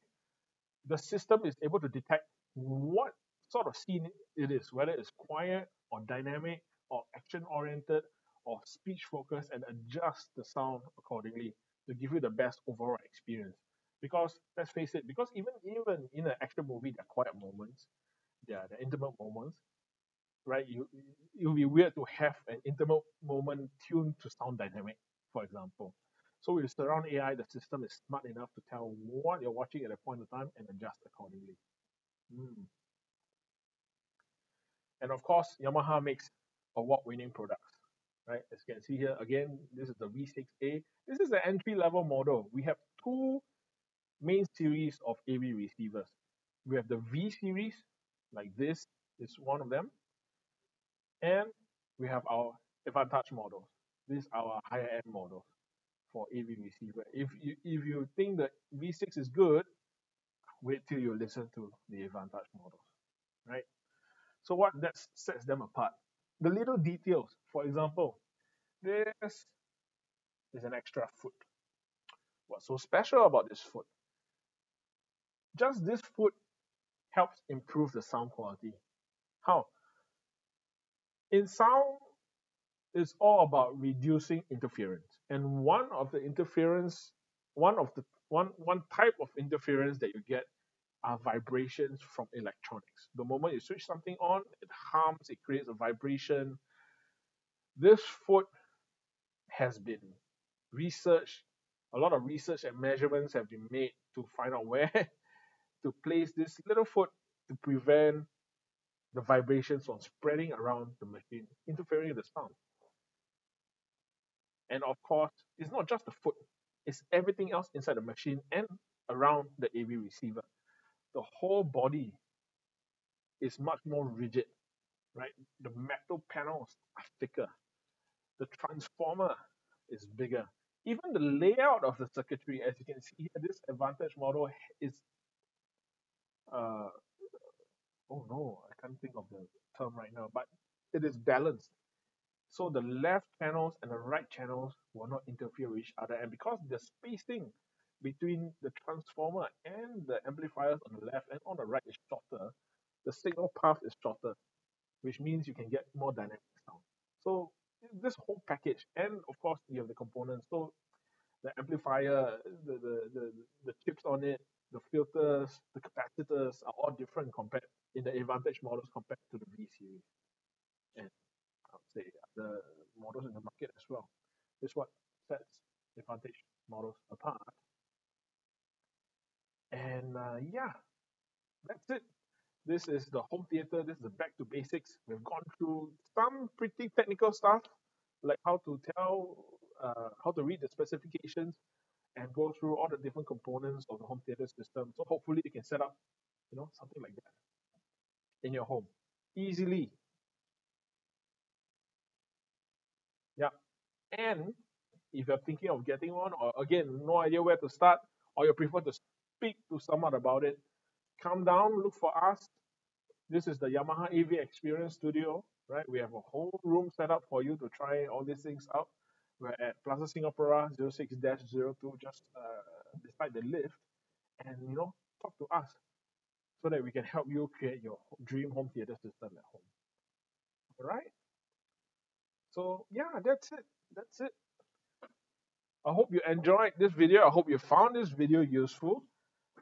the system is able to detect what sort of scene it is, whether it's quiet or dynamic or action oriented or speech focused and adjust the sound accordingly to give you the best overall experience. Because let's face it, because even even in an action movie, there are quiet moments, there are the intimate moments, right? You it will be weird to have an intimate moment tuned to sound dynamic, for example. So with Surround AI, the system is smart enough to tell what you're watching at a point of time and adjust accordingly. Mm. And of course, Yamaha makes award-winning products, right? As you can see here, again, this is the V6A. This is the entry-level model. We have two main series of AV receivers. We have the V series, like this is one of them, and we have our Aventage models. These are our higher end models for AV receiver. If you if you think that V6 is good, wait till you listen to the Aventage models, right? So what that sets them apart? The little details. For example, this is an extra foot. What's so special about this foot? Just this foot helps improve the sound quality. How? In sound, it's all about reducing interference. And one of the interference, one of the one one type of interference that you get are vibrations from electronics. The moment you switch something on, it hums, it creates a vibration. This foot has been researched, a lot of research and measurements have been made to find out where to place this little foot to prevent the vibrations from spreading around the machine, interfering with the sound. And of course, it's not just the foot, it's everything else inside the machine and around the AV receiver. The whole body is much more rigid, right? The metal panels are thicker. The transformer is bigger. Even the layout of the circuitry, as you can see here, this Aventage model is, uh, oh no, I can't think of the term right now, but it is balanced. So the left channels and the right channels will not interfere with each other. And because the spacing between the transformer and the amplifiers on the left and on the right is shorter, the signal path is shorter, which means you can get more dynamic sound. So this whole package, and of course you have the components. So the amplifier, the the the, the chips on it, the filters, the capacitors are all different compared in the Aventage models compared to the V series, and I would say the models in the market as well. This is what sets Aventage models apart. And uh, yeah, that's it. This is the home theater. This is the back to basics. We've gone through some pretty technical stuff, like how to tell, uh, how to read the specifications, and go through all the different components of the home theater system. So hopefully you can set up, you know, something like that in your home easily. Yeah. And if you're thinking of getting one, or again, no idea where to start, or you prefer to speak to someone about it, come down, look for us. This is the Yamaha AV Experience Studio, right? We have a whole room set up for you to try all these things out. We're at Plaza Singapura 06-02, just uh, beside the lift. And, you know, talk to us so that we can help you create your dream home theater system at home. All right? So, yeah, that's it. That's it. I hope you enjoyed this video. I hope you found this video useful.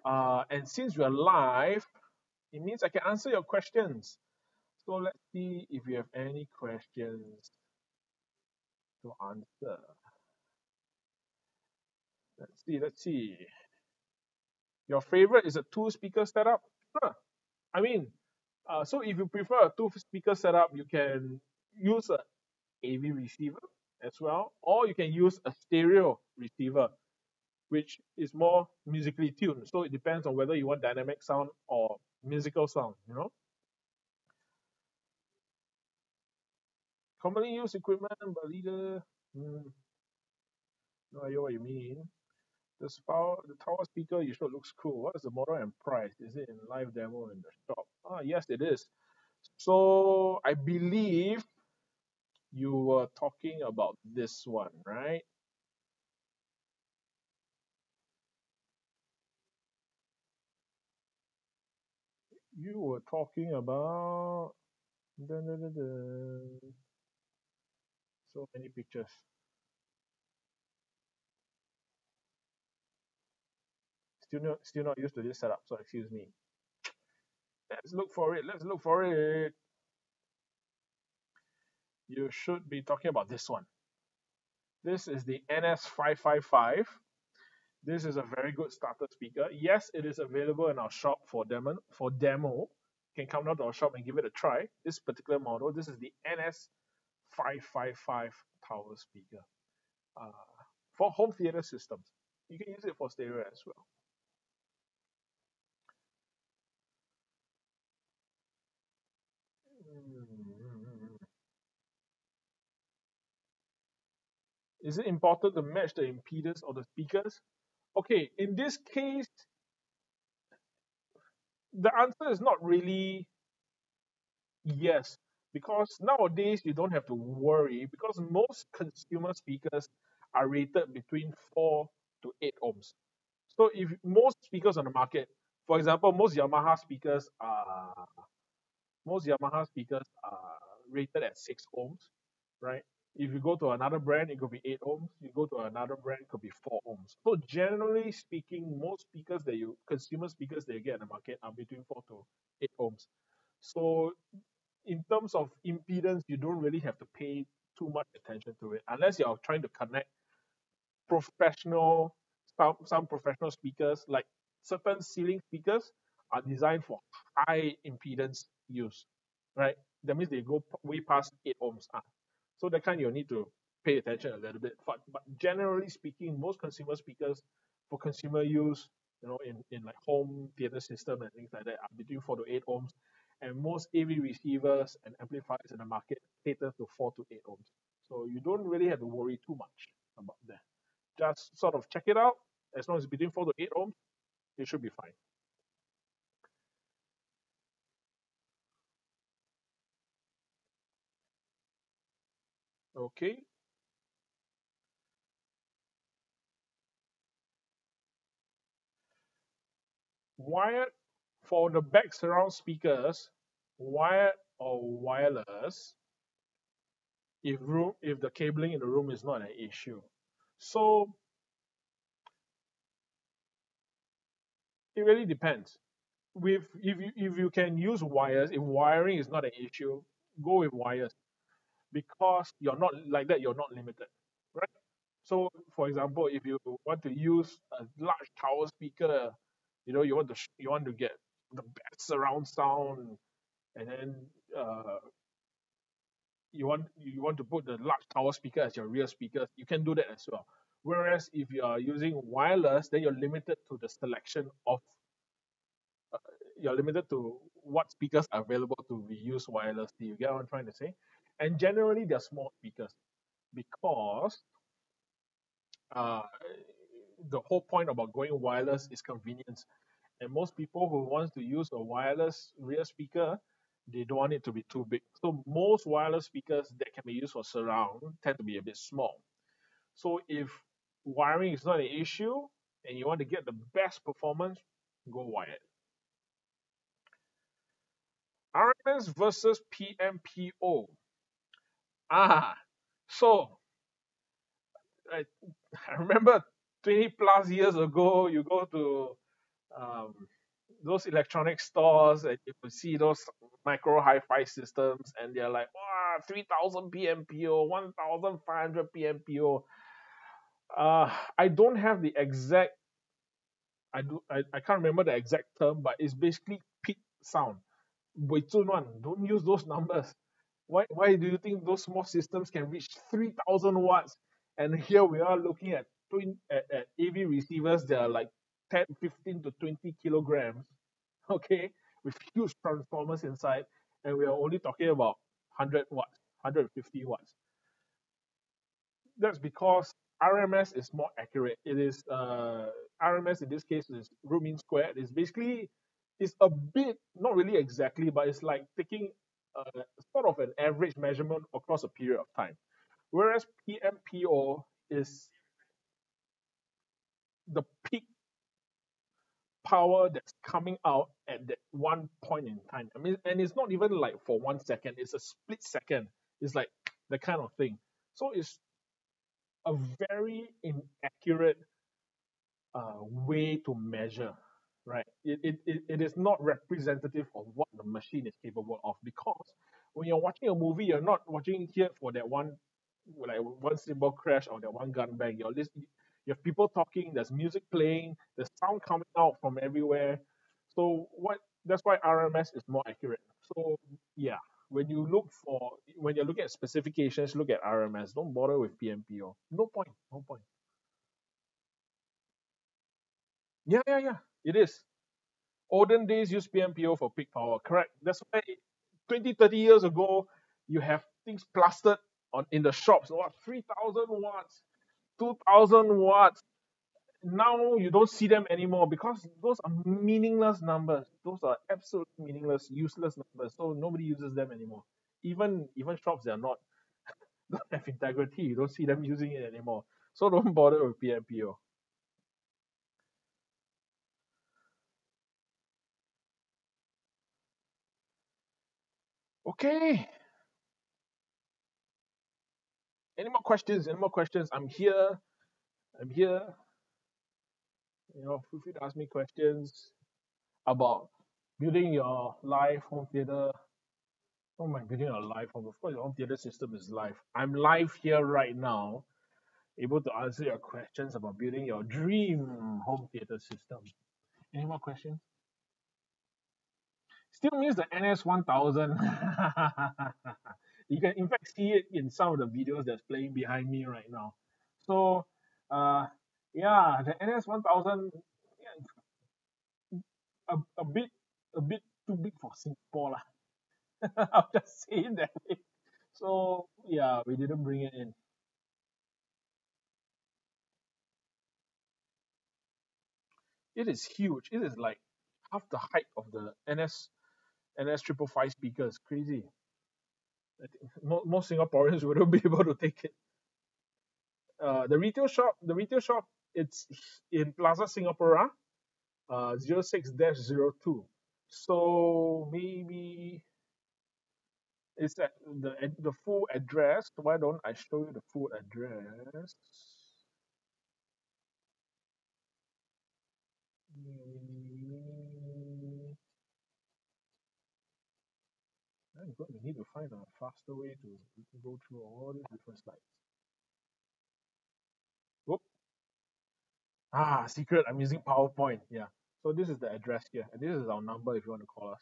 Uh, and since we're live, it means I can answer your questions. So let's see if you have any questions to answer. Let's see, let's see. Your favorite is a two speaker setup? Huh. I mean, uh, so if you prefer a two speaker setup, you can use a AV receiver as well, or you can use a stereo receiver which is more musically tuned. So it depends on whether you want dynamic sound or musical sound, you know. Commonly used equipment, but leader, hmm, no idea what you mean. The, power, the tower speaker you sure looks cool. What is the model and price? Is it in live demo in the shop? Ah, yes, it is. So I believe you were talking about this one, right? You were talking about so many pictures. Still not still not used to this setup, so excuse me. Let's look for it. Let's look for it. You should be talking about this one. This is the NS555 this is a very good starter speaker. Yes, it is available in our shop for demo. For demo, you can come down to our shop and give it a try. This particular model, this is the NS555 tower speaker uh, for home theater systems. You can use it for stereo as well. Is it important to match the impedance of the speakers? Okay, in this case, the answer is not really yes, because nowadays you don't have to worry because most consumer speakers are rated between 4 to 8 ohms. So if most speakers on the market, for example, most Yamaha speakers are most Yamaha speakers are rated at 6 ohms, right? If you go to another brand, it could be 8 ohms. You go to another brand, it could be 4 ohms. So generally speaking, most speakers that you, consumer speakers that you get in the market are between 4 to 8 ohms. So in terms of impedance, you don't really have to pay too much attention to it unless you're trying to connect professional, some, some professional speakers, like certain ceiling speakers are designed for high impedance use, right? That means they go way past 8 ohms. Ah, so that kind you'll need to pay attention a little bit. But, but generally speaking, most consumer speakers for consumer use, you know, in, in like home theater system and things like that are between four to eight ohms. And most AV receivers and amplifiers in the market cater to four to eight ohms. So you don't really have to worry too much about that. Just sort of check it out. As long as it's between four to eight ohms, it should be fine. Okay. Wired for the back surround speakers, wired or wireless, if room if the cabling in the room is not an issue. So it really depends. With if you if you can use wires, if wiring is not an issue, go with wires because you're not like that, you're not limited, right? So, for example, if you want to use a large tower speaker, you know, you want to you want to get the best surround sound, and then uh, you want you want to put the large tower speaker as your rear speaker, you can do that as well. Whereas if you are using wireless, then you're limited to the selection of uh, you're limited to what speakers are available to be used wirelessly. You get what I'm trying to say? And generally, they're small speakers because uh, the whole point about going wireless is convenience. And most people who want to use a wireless rear speaker, they don't want it to be too big. So most wireless speakers that can be used for surround tend to be a bit small. So if wiring is not an issue and you want to get the best performance, go wired. RMS versus PMPO. Ah, so I, I remember 20 plus years ago, you go to um, those electronic stores and you could see those micro hi-fi systems and they're like, wow, 3000 PMPO, 1500 PMPO. Uh, I don't have the exact, I do, I, I can't remember the exact term, but it's basically peak sound. Wait, don't use those numbers. Why, why do you think those small systems can reach 3000 watts? And here we are looking at, twin, at, at AV receivers that are like 10, 15 to 20 kilograms, okay, with huge transformers inside, and we are only talking about 100 watts, 150 watts. That's because RMS is more accurate. It is uh, RMS in this case is root mean squared. It's basically it's a bit not really exactly, but it's like taking uh, sort of an average measurement across a period of time. Whereas PMPO is the peak power that's coming out at that one point in time. I mean, and it's not even like for one second, it's a split second. It's like the kind of thing. So it's a very inaccurate uh, way to measure right? It, it, it, it is not representative of what the machine is capable of because when you're watching a movie, you're not watching here for that one like one cymbal crash or that one gun bang. You're listening, you have people talking, there's music playing, there's sound coming out from everywhere. So what that's why RMS is more accurate. So yeah, when you look for when you're looking at specifications, look at RMS. Don't bother with PMPO. Oh. No point. No point. Yeah, yeah, yeah. It is. Olden days use PMPO for peak power, correct? That's why 20, 30 years ago, you have things plastered on in the shops, what 3000 watts, 2000 watts. Now you don't see them anymore because those are meaningless numbers. Those are absolutely meaningless, useless numbers. So nobody uses them anymore. Even even shops they are not don't have integrity, you don't see them using it anymore. So don't bother with PMPO. Okay. Any more questions? Any more questions? I'm here. I'm here. You know, feel free to ask me questions about building your live home theater. Oh my, building your live home. Of course, your home theater system is live. I'm live here right now, able to answer your questions about building your dream home theater system. Any more questions? Still means the NS 1000. you can in fact see it in some of the videos that's playing behind me right now. So uh yeah, the NS one thousand a, a bit a bit too big for Singapore lah. I'll just say that way. So yeah, we didn't bring it in. It is huge. It is like half the height of the NS NS triple five speaker. It's crazy. I think mo- most Singaporeans wouldn't be able to take it. Uh, the retail shop, the retail shop, it's in Plaza Singapura, uh, 06-02. So maybe it's at the the full address. Why don't I show you the full address? Need to find a faster way to go through all these different slides. Whoop. Ah, secret. I'm using PowerPoint. Yeah. So this is the address here, and this is our number if you want to call us.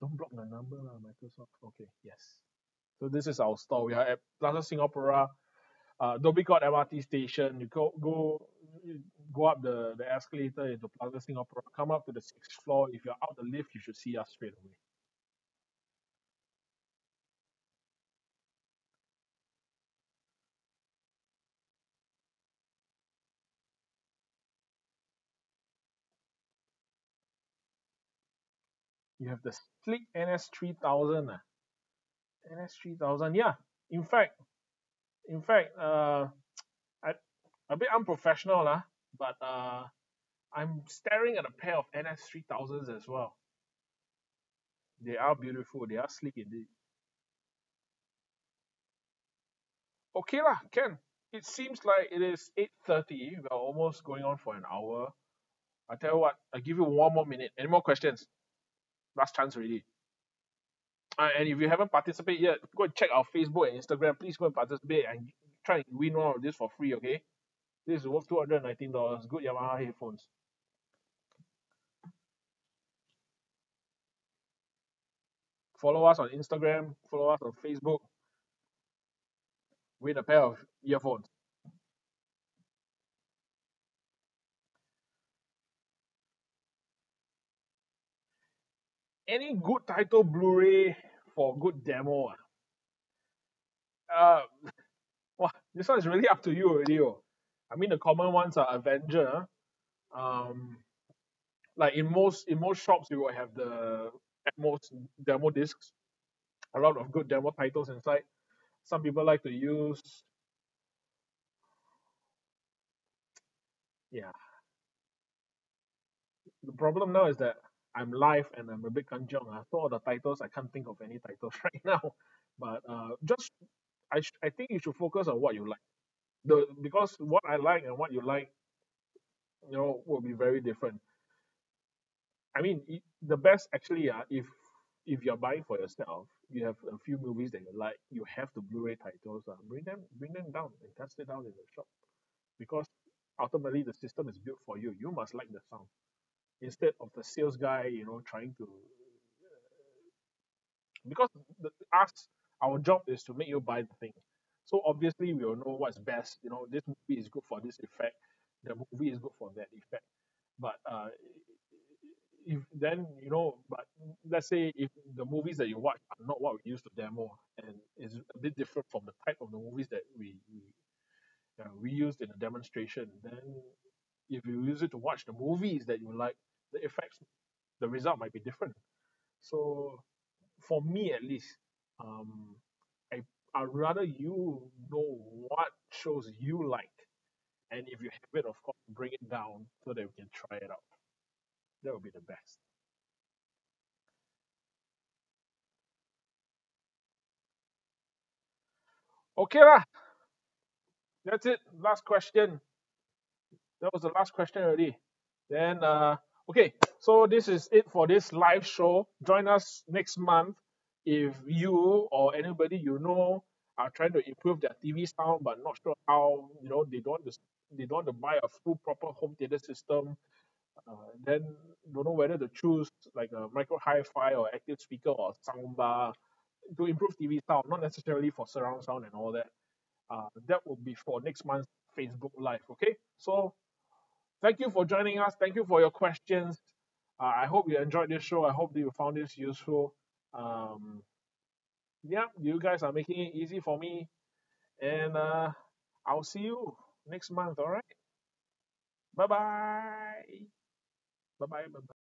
Don't block the number, lah, Microsoft. Okay. Yes. So this is our store. We are at Plaza Singapura, uh, Dhoby MRT station. You go go go up the, the escalator into Plaza Singapura. Come up to the sixth floor. If you're out the lift, you should see us straight away. You have the Slick NS3000. ah. NS3000. Yeah. In fact, in fact, uh, I, a bit unprofessional, lah, but uh, I'm staring at a pair of NS3000s as well. They are beautiful. They are sleek indeed. Okay lah, can. It seems like it is 8.30. We're almost going on for an hour. I tell you what, I'll give you one more minute. Any more questions? Last chance already. Uh, and if you haven't participated yet, go and check our Facebook and Instagram. Please go and participate and try and win one of this for free, okay? This is worth $219. Good Yamaha headphones. Follow us on Instagram, follow us on Facebook. Win a pair of earphones. Any good title Blu-ray for good demo? ah? Uh, wow, this one is really up to you already. Oh. I mean, the common ones are Avenger. Um, like in most in most shops, you will have the Atmos demo discs. A lot of good demo titles inside. Some people like to use, yeah. The problem now is that I'm live and I'm a bit kanchiong. I saw all the titles. I can't think of any titles right now. But uh, just I sh- I think you should focus on what you like. The because what I like and what you like, you know, will be very different. I mean, the best actually, uh, if if you're buying for yourself, you have a few movies that you like, you have the Blu-ray titles. Uh, bring them bring them down and test it out in the shop because ultimately the system is built for you. You must like the sound instead of the sales guy, you know, trying to because the, us our job is to make you buy the thing. So obviously we will know what's best. You know, this movie is good for this effect. The movie is good for that effect. But uh, if then you know, but let's say if the movies that you watch are not what we use to demo and is a bit different from the type of the movies that we we, uh, we used in the demonstration, then if you use it to watch the movies that you like, the effects, the result might be different. So for me at least, um, I I'd rather you know what shows you like, and if you have it, of course, bring it down so that we can try it out. That would be the best. Okay lah, that's it. Last question. That was the last question already. Then uh, okay, so this is it for this live show. Join us next month if you or anybody you know are trying to improve their TV sound but not sure how. You know they don't to they don't want to buy a full proper home theater system. Uh, then don't know whether to choose like a micro hi-fi or active speaker or soundbar to improve T_V sound, not necessarily for surround sound and all that. Uh, that will be for next month's Facebook Live. Okay, so thank you for joining us. Thank you for your questions. Uh, I hope you enjoyed this show. I hope that you found this useful. Um, yeah, you guys are making it easy for me, and uh, I'll see you next month. All right. Bye bye. Bye bye. Bye bye.